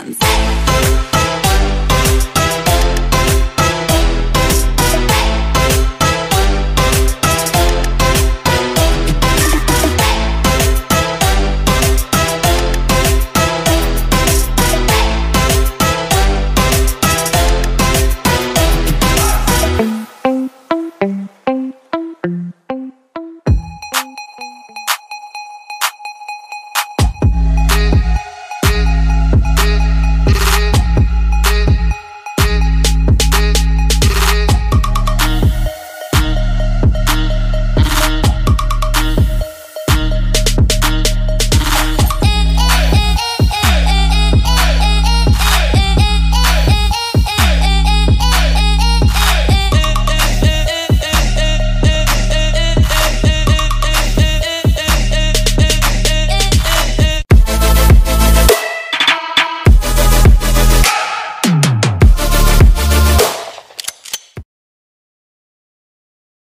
Dance.